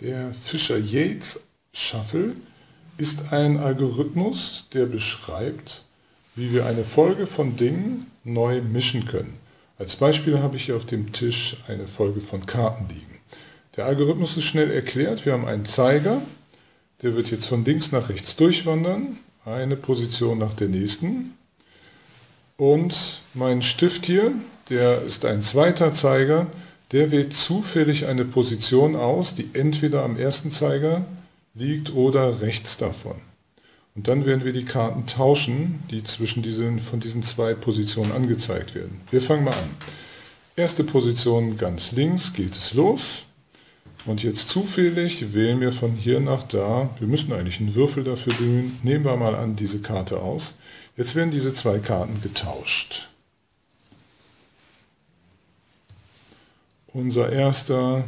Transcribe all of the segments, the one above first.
Der Fisher-Yates Shuffle ist ein Algorithmus, der beschreibt, wie wir eine Folge von Dingen neu mischen können. Als Beispiel habe ich hier auf dem Tisch eine Folge von Karten liegen. Der Algorithmus ist schnell erklärt. Wir haben einen Zeiger, der wird jetzt von links nach rechts durchwandern, eine Position nach der nächsten. Und mein Stift hier, der ist ein zweiter Zeiger, der wählt zufällig eine Position aus, die entweder am ersten Zeiger liegt oder rechts davon. Und dann werden wir die Karten tauschen, die zwischen diesen, von diesen zwei Positionen angezeigt werden. Wir fangen mal an. Erste Position ganz links geht es los. Und jetzt zufällig wählen wir von hier nach da. Wir müssen eigentlich einen Würfel dafür bemühen. Nehmen wir mal an diese Karte aus. Jetzt werden diese zwei Karten getauscht. Unser erster,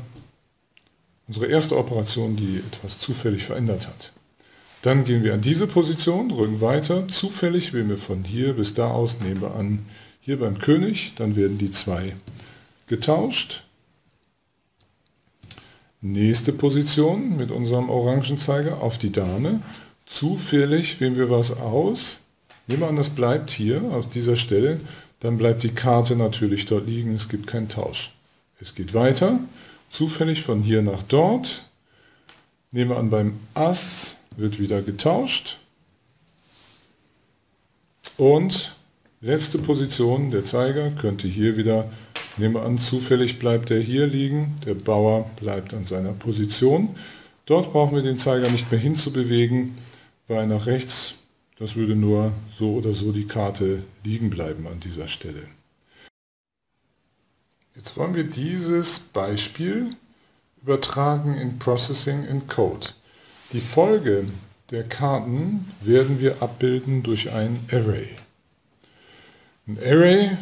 unsere erste Operation, die etwas zufällig verändert hat. Dann gehen wir an diese Position, drücken weiter. Zufällig wählen wir von hier bis da aus, nehmen wir an, hier beim König, dann werden die zwei getauscht. Nächste Position mit unserem orangen Zeiger auf die Dame. Zufällig wählen wir was aus. Nehmen wir an, das bleibt hier auf dieser Stelle. Dann bleibt die Karte natürlich dort liegen, es gibt keinen Tausch. Es geht weiter, zufällig von hier nach dort. Nehmen wir an, beim Ass wird wieder getauscht. Und letzte Position, der Zeiger könnte hier wieder, nehmen wir an, zufällig bleibt er hier liegen, der Bauer bleibt an seiner Position. Dort brauchen wir den Zeiger nicht mehr hinzubewegen, weil nach rechts, das würde nur so oder so die Karte liegen bleiben an dieser Stelle. Jetzt wollen wir dieses Beispiel übertragen in Processing in Code. Die Folge der Karten werden wir abbilden durch ein Array. Ein Array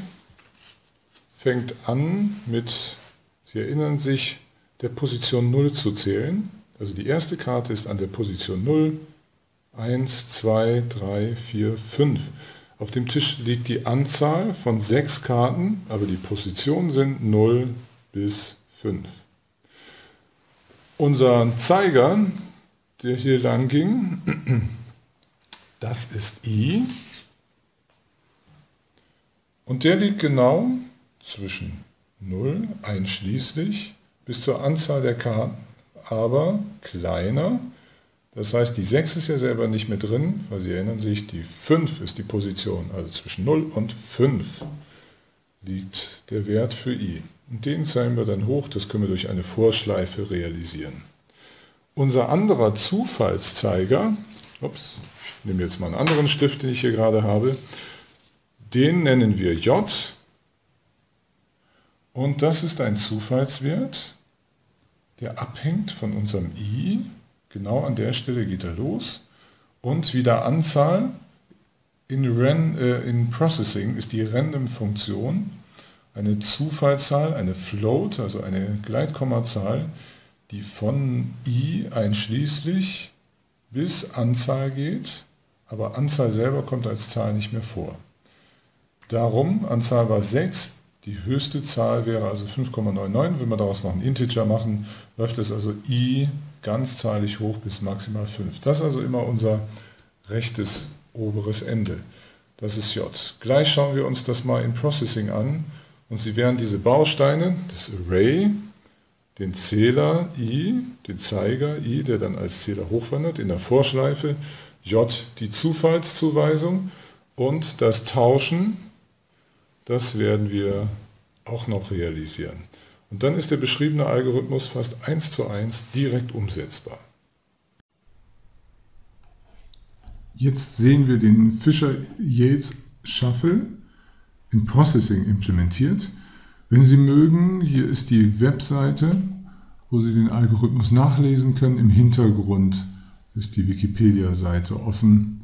fängt an mit, Sie erinnern sich, der Position 0 zu zählen. Also die erste Karte ist an der Position 0, 1, 2, 3, 4, 5. Auf dem Tisch liegt die Anzahl von sechs Karten, aber die Positionen sind 0 bis 5. Unser Zeiger, der hier lang ging, das ist I. Und der liegt genau zwischen 0 einschließlich bis zur Anzahl der Karten, aber kleiner das heißt, die 6 ist ja selber nicht mehr drin, weil Sie erinnern sich, die 5 ist die Position, also zwischen 0 und 5 liegt der Wert für i. Und den zählen wir dann hoch, das können wir durch eine Vorschleife realisieren. Unser anderer Zufallszeiger, ups, ich nehme jetzt mal einen anderen Stift, den ich hier gerade habe, den nennen wir j. Und das ist ein Zufallswert, der abhängt von unserem i Genau an der Stelle geht er los. Und wieder Anzahl. In, Ren, äh, in Processing ist die Random-Funktion eine Zufallszahl, eine Float, also eine Gleitkommazahl, die von i einschließlich bis Anzahl geht, aber Anzahl selber kommt als Zahl nicht mehr vor. Darum, Anzahl war 6, die höchste Zahl wäre also 5,99. Wenn wir daraus noch einen Integer machen, läuft es also i ganzzahlig hoch bis maximal 5. Das ist also immer unser rechtes oberes Ende. Das ist J. Gleich schauen wir uns das mal im Processing an. Und Sie werden diese Bausteine, das Array, den Zähler i, den Zeiger i, der dann als Zähler hochwandert, in der Vorschleife, J die Zufallszuweisung und das Tauschen, das werden wir auch noch realisieren. Und dann ist der beschriebene Algorithmus fast eins zu eins direkt umsetzbar. Jetzt sehen wir den Fisher-Yates Shuffle in Processing implementiert. Wenn Sie mögen, hier ist die Webseite, wo Sie den Algorithmus nachlesen können. Im Hintergrund ist die Wikipedia-Seite offen,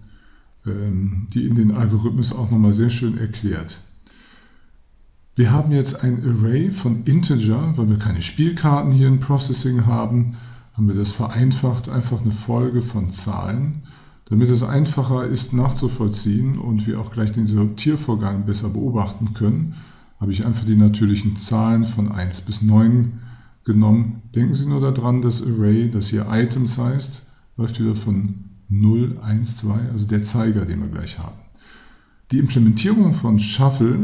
ähm, die in den Algorithmus auch nochmal sehr schön erklärt. Wir haben jetzt ein Array von Integer, weil wir keine Spielkarten hier in Processing haben, haben wir das vereinfacht, einfach eine Folge von Zahlen. Damit es einfacher ist nachzuvollziehen und wir auch gleich den Sortiervorgang besser beobachten können, habe ich einfach die natürlichen Zahlen von 1 bis 9 genommen. Denken Sie nur daran, das Array, das hier Items heißt, läuft wieder von 0, 1, 2, also der Zeiger, den wir gleich haben. Die Implementierung von Shuffle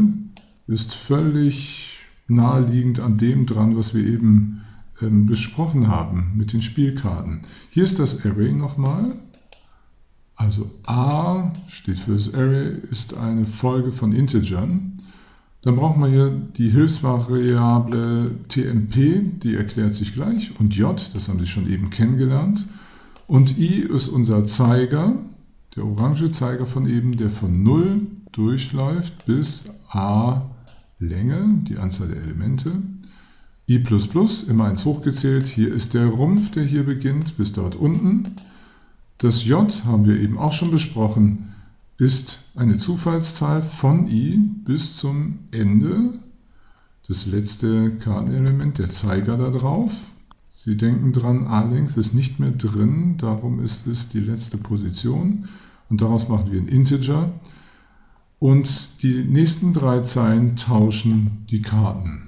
ist völlig naheliegend an dem dran, was wir eben ähm, besprochen haben mit den Spielkarten. Hier ist das Array nochmal. Also A steht für das Array, ist eine Folge von Integern. Dann brauchen wir hier die Hilfsvariable TMP, die erklärt sich gleich, und J, das haben Sie schon eben kennengelernt. Und I ist unser Zeiger, der orange Zeiger von eben, der von 0 durchläuft bis A Länge, die Anzahl der Elemente. I++, immer eins hochgezählt, hier ist der Rumpf, der hier beginnt, bis dort unten. Das J haben wir eben auch schon besprochen, ist eine Zufallszahl von i bis zum Ende, das letzte Kartenelement, der Zeiger da drauf. Sie denken dran, a links ist nicht mehr drin, darum ist es die letzte Position und daraus machen wir ein Integer. Und die nächsten drei Zeilen tauschen die Karten.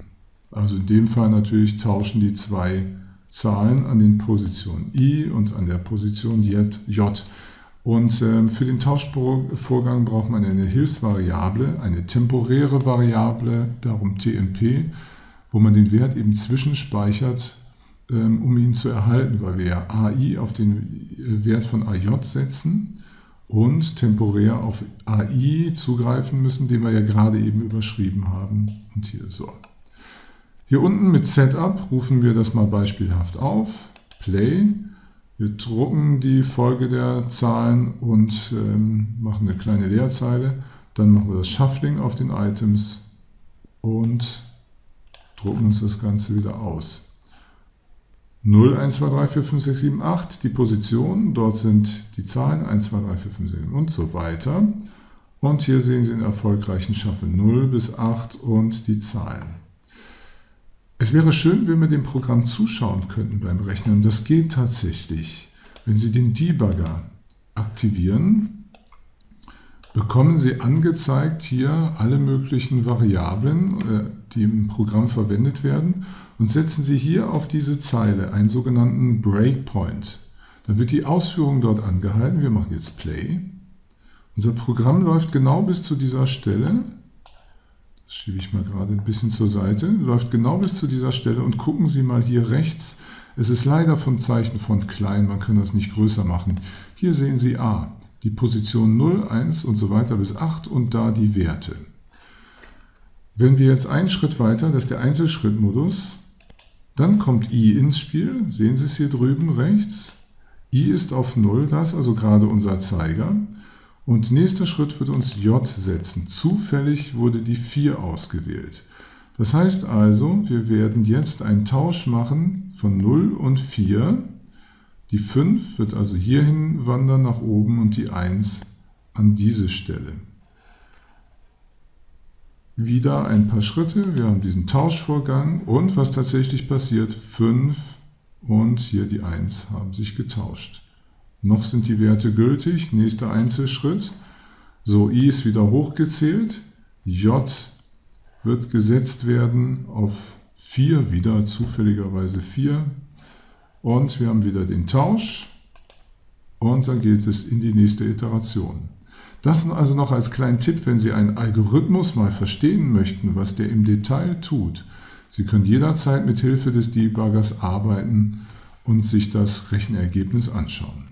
Also in dem Fall natürlich tauschen die zwei Zahlen an den Positionen i und an der Position j. Und äh, für den Tauschvorgang braucht man eine Hilfsvariable, eine temporäre Variable, darum TMP, wo man den Wert eben zwischenspeichert, ähm, um ihn zu erhalten, weil wir ja AI auf den äh, Wert von AJ setzen und temporär auf AI zugreifen müssen, den wir ja gerade eben überschrieben haben. Und hier so. Hier unten mit Setup rufen wir das mal beispielhaft auf. Play. Wir drucken die Folge der Zahlen und ähm, machen eine kleine Leerzeile. Dann machen wir das Shuffling auf den Items und drucken uns das Ganze wieder aus. 0, 1, 2, 3, 4, 5, 6, 7, 8, die Position. Dort sind die Zahlen 1, 2, 3, 4, 5, 6 und so weiter. Und hier sehen Sie den erfolgreichen Shuffle 0 bis 8 und die Zahlen. Es wäre schön, wenn wir dem Programm zuschauen könnten beim Rechnen. Das geht tatsächlich. Wenn Sie den Debugger aktivieren, bekommen Sie angezeigt hier alle möglichen Variablen, äh, die im Programm verwendet werden und setzen Sie hier auf diese Zeile einen sogenannten Breakpoint. Dann wird die Ausführung dort angehalten. Wir machen jetzt Play. Unser Programm läuft genau bis zu dieser Stelle das schiebe ich mal gerade ein bisschen zur Seite, läuft genau bis zu dieser Stelle und gucken Sie mal hier rechts. Es ist leider vom Zeichenfont klein, man kann das nicht größer machen. Hier sehen Sie A, die Position 0, 1 und so weiter bis 8 und da die Werte. Wenn wir jetzt einen Schritt weiter, das ist der Einzelschrittmodus, dann kommt I ins Spiel, sehen Sie es hier drüben rechts. I ist auf 0, das ist also gerade unser Zeiger. Und nächster Schritt wird uns J setzen. Zufällig wurde die 4 ausgewählt. Das heißt also, wir werden jetzt einen Tausch machen von 0 und 4. Die 5 wird also hierhin wandern nach oben und die 1 an diese Stelle. Wieder ein paar Schritte, wir haben diesen Tauschvorgang und was tatsächlich passiert, 5 und hier die 1 haben sich getauscht. Noch sind die Werte gültig. Nächster Einzelschritt. So, i ist wieder hochgezählt. j wird gesetzt werden auf 4, wieder zufälligerweise 4. Und wir haben wieder den Tausch. Und dann geht es in die nächste Iteration. Das also noch als kleinen Tipp, wenn Sie einen Algorithmus mal verstehen möchten, was der im Detail tut. Sie können jederzeit mit Hilfe des Debuggers arbeiten und sich das Rechenergebnis anschauen.